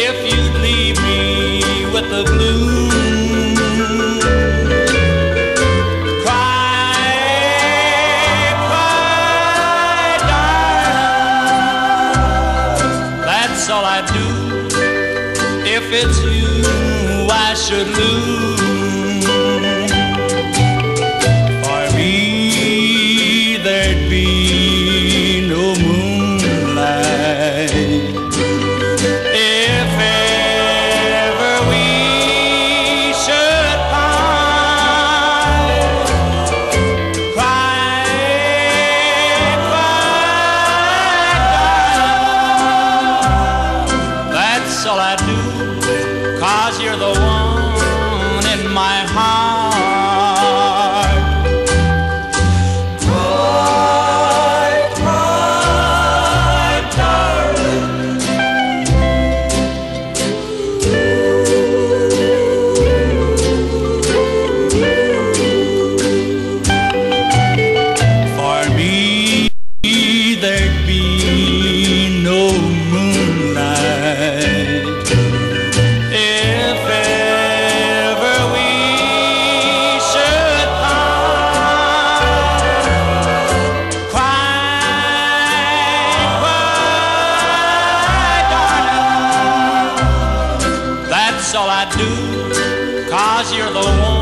If you'd leave me with the blues. Cry, cry, darling. That's all I do. If it's you I should lose. All I do, cause you're the one in my heart. Cry, cry, darling. For me, there'd be no all I do, cause you're the one